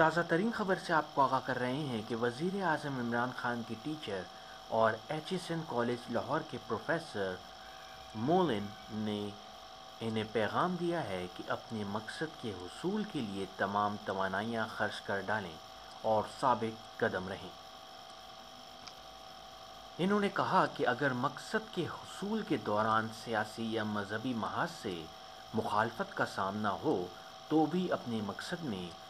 تازہ ترین خبر سے آپ کو آگاہ کر رہے ہیں کہ وزیر اعظم عمران خان کی ٹیچر اور H S N college Lahore کے پروفیسر مولن نے انہیں پیغام دیا ہے کہ اپنے مقصد کے حصول کے لیے تمام توانائیاں خرچ کر ڈالیں اور ثابت قدم رہیں۔ انہوں نے کہا کہ اگر مقصد کے حصول کے دوران سیاسی یا مذہبی محاذ سے مخالفت کا سامنا ہو، تو بھی اپنے مقصد میں